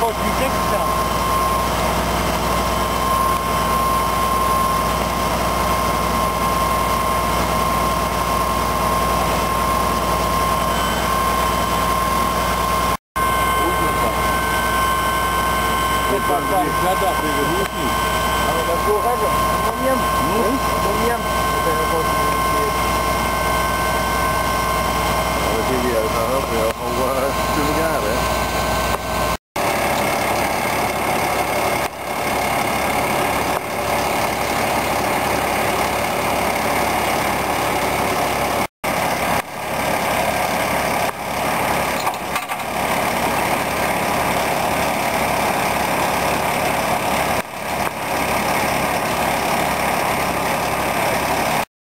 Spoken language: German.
Robot wie Dichter. Ich kann die Kletterpflege nicht.